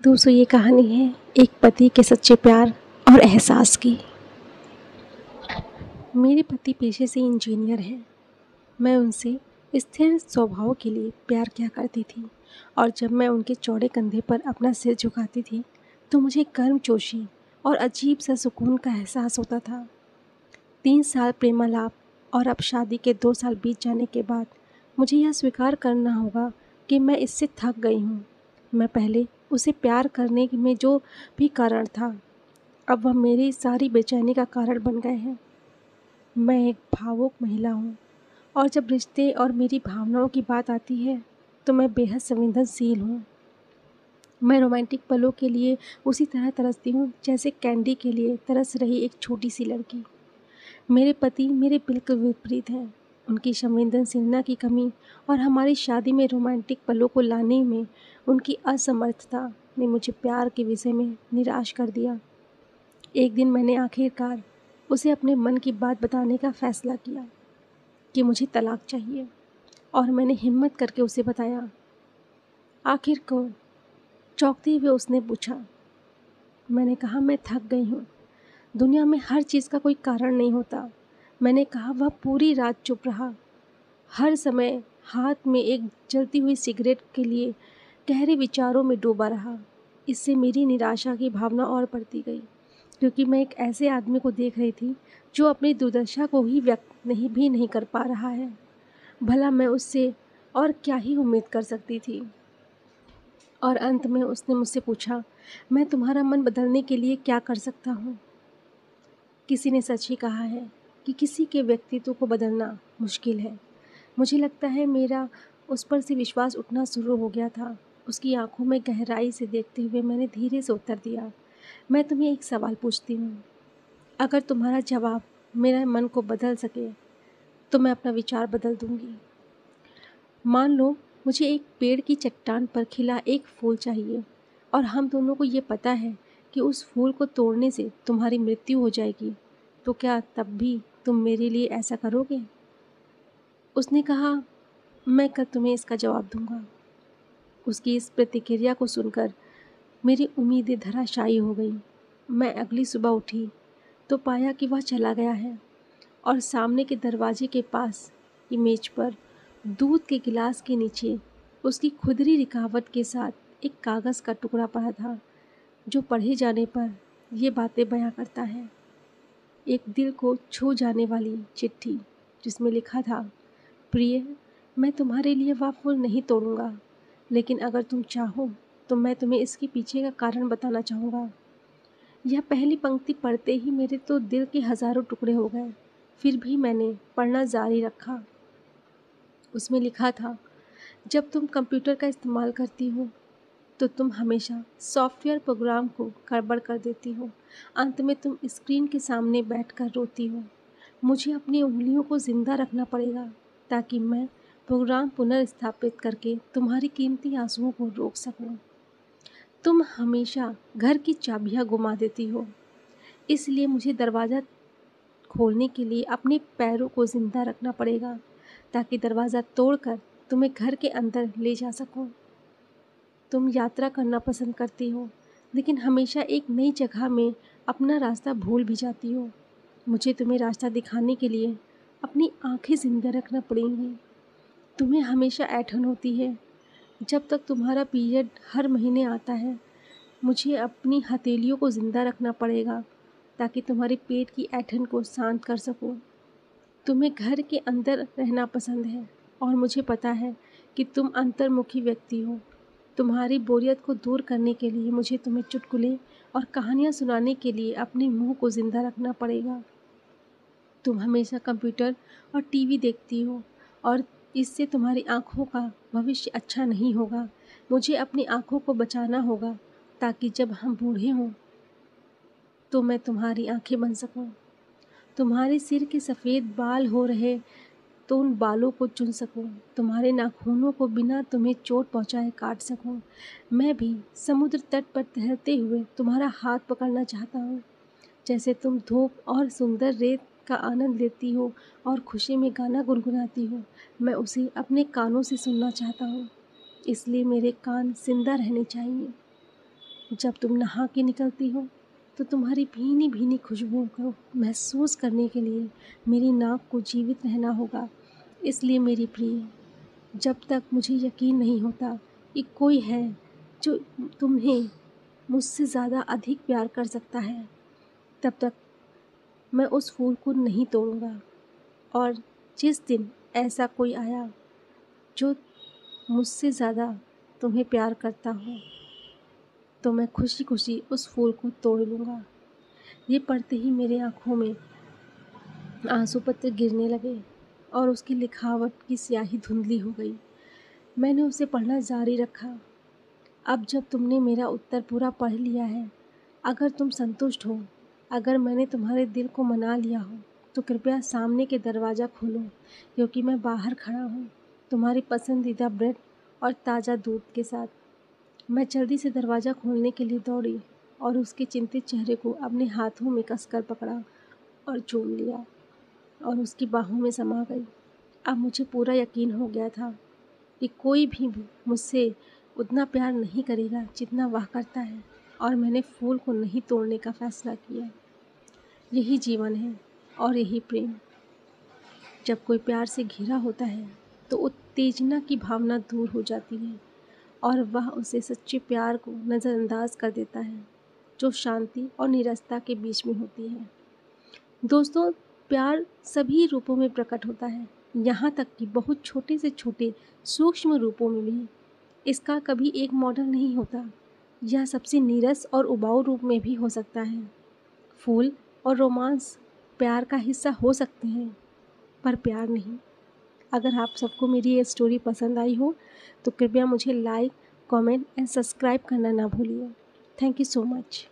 दोस्तों ये कहानी है, एक पति के सच्चे प्यार और एहसास की। मेरे पति पेशे से इंजीनियर हैं। मैं उनसे स्थिर स्वभाव के लिए प्यार किया करती थी? और जब मैं उनके चौड़े कंधे पर अपना सिर झुकाती थी तो मुझे गर्म जोशी और अजीब सा सुकून का एहसास होता था। तीन साल प्रेमालाप और अब शादी के दो साल बीत जाने के बाद मुझे यह स्वीकार करना होगा कि मैं इससे थक गई हूँ। मैं पहले उसे प्यार करने में जो भी कारण था, अब वह मेरी सारी बेचैनी का कारण बन गए हैं। मैं एक भावुक महिला हूँ और जब रिश्ते और मेरी भावनाओं की बात आती है तो मैं बेहद संवेदनशील हूँ। मैं रोमांटिक पलों के लिए उसी तरह तरसती हूँ, जैसे कैंडी के लिए तरस रही एक छोटी सी लड़की। मेरे पति मेरे बिल्कुल विपरीत हैं। उनकी संवेदनशीलता की कमी और हमारी शादी में रोमांटिक पलों को लाने में उनकी असमर्थता ने मुझे प्यार के विषय में निराश कर दिया। एक दिन मैंने आखिरकार उसे अपने मन की बात बताने का फ़ैसला किया कि मुझे तलाक चाहिए और मैंने हिम्मत करके उसे बताया। आखिर को चौंकते हुए उसने पूछा, मैंने कहा मैं थक गई हूँ। दुनिया में हर चीज़ का कोई कारण नहीं होता। मैंने कहा, वह पूरी रात चुप रहा। हर समय हाथ में एक जलती हुई सिगरेट के लिए गहरे विचारों में डूबा रहा। इससे मेरी निराशा की भावना और बढ़ती गई, क्योंकि मैं एक ऐसे आदमी को देख रही थी, जो अपनी दुर्दशा को ही व्यक्त नहीं, भी नहीं कर पा रहा है। भला मैं उससे और क्या ही उम्मीद कर सकती थी? और अंत में उसने मुझसे पूछा, मैं तुम्हारा मन बदलने के लिए क्या कर सकता हूँ? किसी ने सच ही कहा है कि किसी के व्यक्तित्व को बदलना मुश्किल है। मुझे लगता है मेरा उस पर से विश्वास उठना शुरू हो गया था। उसकी आँखों में गहराई से देखते हुए मैंने धीरे से उत्तर दिया, मैं तुम्हें एक सवाल पूछती हूँ। अगर तुम्हारा जवाब मेरा मन को बदल सके तो मैं अपना विचार बदल दूँगी। मान लो मुझे एक पेड़ की चट्टान पर खिला एक फूल चाहिए, और हम दोनों को ये पता है कि उस फूल को तोड़ने से तुम्हारी मृत्यु हो जाएगी तो क्या तब भी तुम मेरे लिए ऐसा करोगे? उसने कहा, मैं कल तुम्हें इसका जवाब दूँगा। उसकी इस प्रतिक्रिया को सुनकर मेरी उम्मीदें धराशायी हो गई। मैं अगली सुबह उठी तो पाया कि वह चला गया है और सामने के दरवाजे के पास की मेज पर दूध के गिलास के नीचे उसकी खुदरी रिकावट के साथ एक कागज़ का टुकड़ा पड़ा था, जो पढ़े जाने पर ये बातें बयां करता है। एक दिल को छू जाने वाली चिट्ठी, जिसमें लिखा था, प्रिय, मैं तुम्हारे लिए वह फूल नहीं तोड़ूँगा, लेकिन अगर तुम चाहो तो मैं तुम्हें इसके पीछे का कारण बताना चाहूँगा। यह पहली पंक्ति पढ़ते ही मेरे तो दिल के हज़ारों टुकड़े हो गए, फिर भी मैंने पढ़ना जारी रखा। उसमें लिखा था, जब तुम कंप्यूटर का इस्तेमाल करती हो तो तुम हमेशा सॉफ्टवेयर प्रोग्राम को गड़बड़ कर देती हो अंत में तुम स्क्रीन के सामने बैठकर रोती हो मुझे अपनी उंगलियों को ज़िंदा रखना पड़ेगा ताकि मैं प्रोग्राम पुनर्स्थापित करके तुम्हारी कीमती आंसुओं को रोक सकूँ। तुम हमेशा घर की चाबियाँ गुमा देती हो इसलिए मुझे दरवाज़ा खोलने के लिए अपने पैरों को ज़िंदा रखना पड़ेगा ताकि दरवाज़ा तोड़कर तुम्हें घर के अंदर ले जा सकूँ। तुम यात्रा करना पसंद करती हो, लेकिन हमेशा एक नई जगह में अपना रास्ता भूल भी जाती हो। मुझे तुम्हें रास्ता दिखाने के लिए अपनी आँखें ज़िंदा रखना पड़ेंगी तुम्हें हमेशा ऐठन होती है। जब तक तुम्हारा पीरियड हर महीने आता है, मुझे अपनी हथेलियों को ज़िंदा रखना पड़ेगा, ताकि तुम्हारे पेट की ऐठन को शांत कर सकूँ। तुम्हें घर के अंदर रहना पसंद है, और मुझे पता है कि तुम अंतर्मुखी व्यक्ति हो। तुम्हारी बोरियत को दूर करने के लिए मुझे तुम्हें चुटकुले और कहानियाँ सुनाने के लिए अपने मुँह को ज़िंदा रखना पड़ेगा तुम हमेशा कंप्यूटर और टीवी देखती हो और इससे तुम्हारी आँखों का भविष्य अच्छा नहीं होगा मुझे अपनी आँखों को बचाना होगा ताकि जब हम बूढ़े हों तो मैं तुम्हारी आँखें बन सकूँ। तुम्हारे सिर के सफ़ेद बाल हो रहे तो उन बालों को चुन सकूँ, तुम्हारे नाखूनों को बिना तुम्हें चोट पहुँचाए काट सकूँ। मैं भी समुद्र तट पर तैरते हुए तुम्हारा हाथ पकड़ना चाहता हूँ। जैसे तुम धूप और सुंदर रेत का आनंद लेती हो और खुशी में गाना गुनगुनाती हो मैं उसे अपने कानों से सुनना चाहता हूँ। इसलिए मेरे कान ज़िंदा रहने चाहिए। जब तुम नहा के निकलती हो तो तुम्हारी भीनी भीनी खुशबू को महसूस करने के लिए मेरी नाक को जीवित रहना होगा। इसलिए मेरी प्रिय, जब तक मुझे यकीन नहीं होता कि कोई है जो तुम्हें मुझसे ज़्यादा अधिक प्यार कर सकता है, तब तक मैं उस फूल को नहीं तोड़ूँगा। और जिस दिन ऐसा कोई आया जो मुझसे ज़्यादा तुम्हें प्यार करता हो तो मैं खुशी खुशी उस फूल को तोड़ लूँगा। ये पढ़ते ही मेरे आँखों में आँसू पत्र गिरने लगे और उसकी लिखावट की स्याही धुंधली हो गई। मैंने उसे पढ़ना जारी रखा। अब जब तुमने मेरा उत्तर पूरा पढ़ लिया है, अगर तुम संतुष्ट हो, अगर मैंने तुम्हारे दिल को मना लिया हो तो कृपया सामने के दरवाज़ा खोलो, क्योंकि मैं बाहर खड़ा हूँ, तुम्हारी पसंदीदा ब्रेड और ताज़ा दूध के साथ। मैं जल्दी से दरवाज़ा खोलने के लिए दौड़ी और उसके चिंतित चेहरे को अपने हाथों में कसकर पकड़ा और चूम लिया और उसकी बाहों में समा गई। अब मुझे पूरा यकीन हो गया था कि कोई भी मुझसे उतना प्यार नहीं करेगा जितना वह करता है और मैंने फूल को नहीं तोड़ने का फैसला किया। यही जीवन है और यही प्रेम। जब कोई प्यार से घिरा होता है तो उत्तेजना की भावना दूर हो जाती है। और वह उसे सच्चे प्यार को नज़रअंदाज कर देता है, जो शांति और निरस्ता के बीच में होती है। दोस्तों, प्यार सभी रूपों में प्रकट होता है। यहाँ तक कि बहुत छोटे से छोटे सूक्ष्म रूपों में भी। इसका कभी एक मॉडल नहीं होता। यह सबसे नीरस और उबाऊ रूप में भी हो सकता है। फूल और रोमांस प्यार का हिस्सा हो सकते हैं, पर प्यार नहीं। अगर आप सबको मेरी ये स्टोरी पसंद आई हो तो कृपया मुझे लाइक कमेंट एंड सब्सक्राइब करना ना भूलिए। Thank you so much